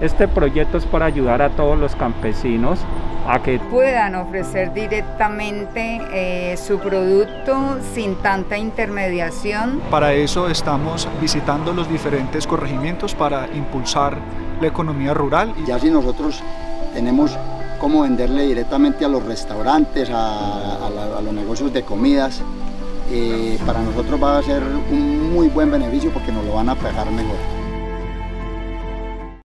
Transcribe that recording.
Este proyecto es para ayudar a todos los campesinos a que puedan ofrecer directamente eh, su producto sin tanta intermediación. Para eso estamos visitando los diferentes corregimientos para impulsar la economía rural. Y así nosotros tenemos cómo venderle directamente a los restaurantes, a, los negocios de comidas. Eh, para nosotros va a ser un muy buen beneficio porque nos lo van a pagar mejor.